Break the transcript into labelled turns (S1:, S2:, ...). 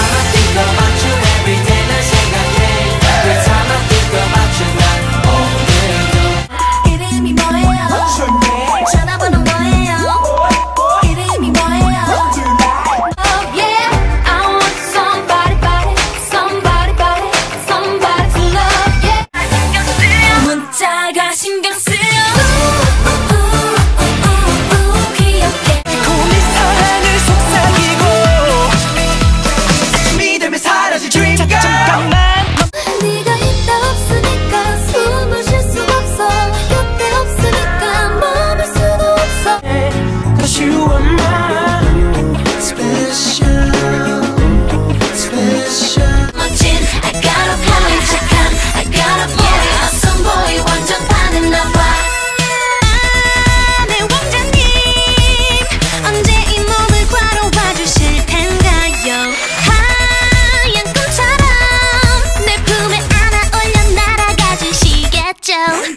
S1: I think about you well.